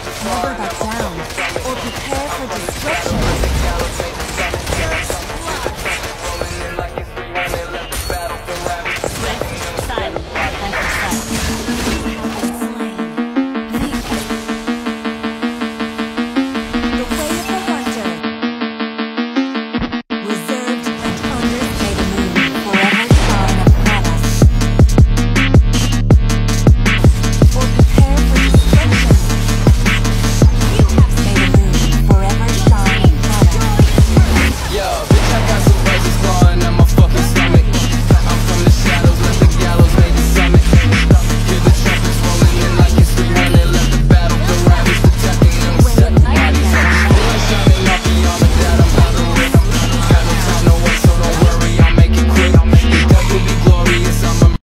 Never back down, or prepare for destruction. Swift, silent, and precise.